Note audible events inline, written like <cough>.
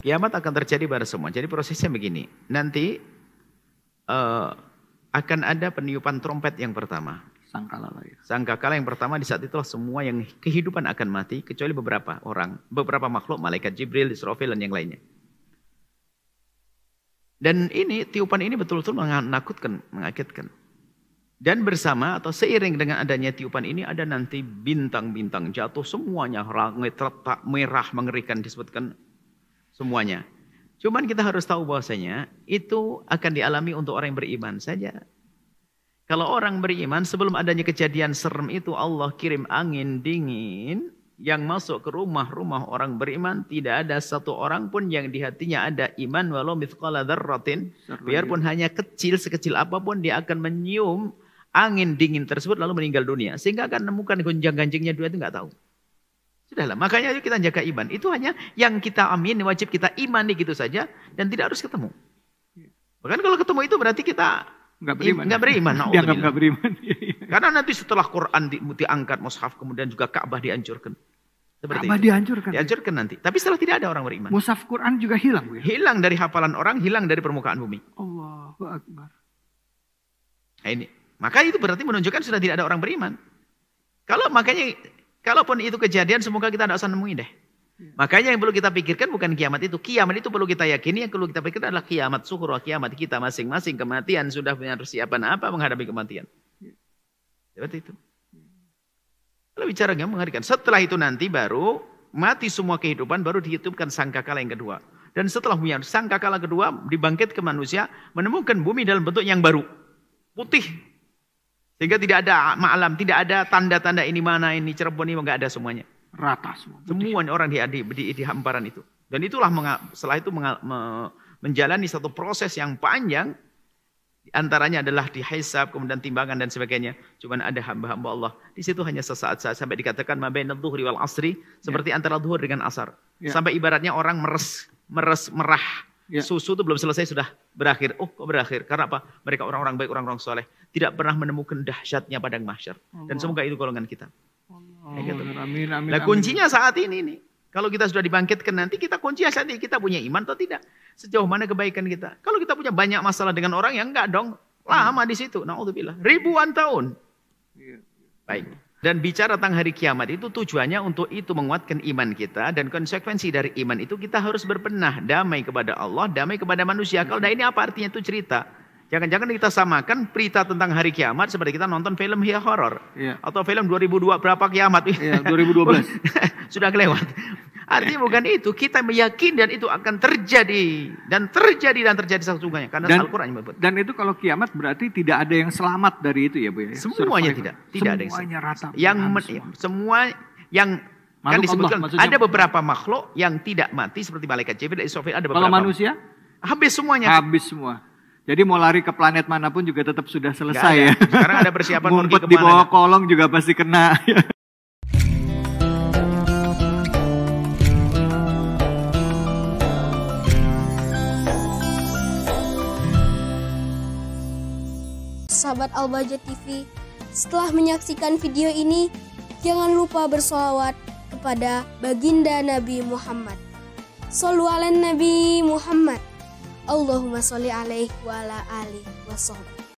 Kiamat akan terjadi pada semua. Jadi prosesnya begini. Nanti uh, akan ada peniupan trompet yang pertama. Sangkala ya. Sangkakala yang pertama di saat itulah semua yang kehidupan akan mati kecuali beberapa orang, beberapa makhluk, malaikat Jibril, Israfil dan yang lainnya. Dan ini tiupan ini betul-betul menakutkan, mengagetkan. Dan bersama atau seiring dengan adanya tiupan ini ada nanti bintang-bintang jatuh semuanya langit retak merah mengerikan disebutkan semuanya. Cuman kita harus tahu bahwasanya itu akan dialami untuk orang yang beriman saja. Kalau orang beriman sebelum adanya kejadian serem itu Allah kirim angin dingin yang masuk ke rumah-rumah orang beriman tidak ada satu orang pun yang di hatinya ada iman walau mithqala dzarratin biarpun hanya kecil sekecil apa pun dia akan menyium angin dingin tersebut lalu meninggal dunia sehingga akan menemukan gonjang-ganjingnya dua itu nggak tahu. Sudahlah, makanya kita jaga iman. Itu hanya yang kita amin, wajib kita imani gitu saja dan tidak harus ketemu. Bahkan kalau ketemu itu berarti kita Enggak beriman. Enggak beriman. <laughs> Dianggap enggak beriman. <laughs> Karena nanti setelah Quran di, diangkat mushaf kemudian juga Ka'bah dihancurkan. Seperti Ka'bah dihancurkan. Dihancurkan nanti. Tapi setelah tidak ada orang beriman. Mushaf Quran juga hilang. Ya? Hilang dari hafalan orang, hilang dari permukaan bumi. Allahu Akbar. Nah ini. Maka itu berarti menunjukkan sudah tidak ada orang beriman. Kalau makanya, kalaupun itu kejadian, semoga kita tidak usah nemuin deh. Ya. Makanya yang perlu kita pikirkan bukan kiamat itu. Kiamat itu perlu kita yakini. Yang perlu kita pikirkan adalah kiamat syukur. Kiamat kita masing-masing. Kematian sudah punya persiapan apa menghadapi kematian. Seperti itu. Kalau bicara yang mengerikan. Setelah itu nanti baru mati semua kehidupan. Baru dihitungkan sangkakala yang kedua. Dan setelah punya sangkakala kedua dibangkit ke manusia. Menemukan bumi dalam bentuk yang baru. Putih. Sehingga tidak ada malam. Tidak ada tanda-tanda ini mana ini Cirebon ini. Enggak ada semuanya rata semua. Semua orang di, di, di, di hamparan itu. Dan itulah setelah itu menjalani satu proses yang panjang. Di antaranya adalah dihisab, kemudian timbangan dan sebagainya. Cuman ada hamba-hamba Allah. Di situ hanya sesaat saat sampai dikatakan mabainal dhuhri wal asri. Seperti ya. antara dhuhur dengan asar. Ya. Sampai ibaratnya orang meres, meres merah. Ya. Susu itu belum selesai sudah berakhir. Oh kok berakhir? Karena apa? Mereka orang-orang baik, orang-orang soleh. Tidak pernah menemukan dahsyatnya padang mahsyar. Dan semoga itu golongan kita. Oh, gitu. amin, amin, nah kuncinya saat ini nih. Kalau kita sudah dibangkitkan nanti kita kunci saat ini kita punya iman atau tidak. Sejauh mana kebaikan kita. Kalau kita punya banyak masalah dengan orang yang enggak dong. Lama di situ. Naudzubillah. Ribuan tahun. Iya. Baik. Dan bicara tentang hari kiamat itu tujuannya untuk itu menguatkan iman kita. Dan konsekuensi dari iman itu kita harus berbenah. Damai kepada Allah, damai kepada manusia. Kalau nah ini apa artinya itu cerita. Jangan-jangan kita samakan berita tentang hari kiamat seperti kita nonton film horor iya. atau film 2002 berapa kiamat? Iya, 2012 <laughs> sudah kelewat. Artinya bukan itu, kita meyakini dan itu akan terjadi dan terjadi dan terjadi sesungguhnya karena Al-Qur'an menyebut. Dan itu kalau kiamat berarti tidak ada yang selamat dari itu ya, Bu ya. Semuanya tidak, tidak ada yang Semuanya rata. Yang semua. semua yang kan disebutkan Allah, ada beberapa makhluk yang tidak mati seperti malaikat Jibril, Israfil, ada beberapa. Kalau manusia? Habis semuanya. Habis semua. Jadi mau lari ke planet mana pun juga tetap sudah selesai ya. Sekarang ada persiapan <laughs> Ngumpet di bawah kolong juga pasti kena. <laughs> Sahabat Albaja TV, setelah menyaksikan video ini, jangan lupa bersolawat kepada baginda Nabi Muhammad. Sallu ala Nabi Muhammad. Allahumma sholli alaihi wa ala alihi wa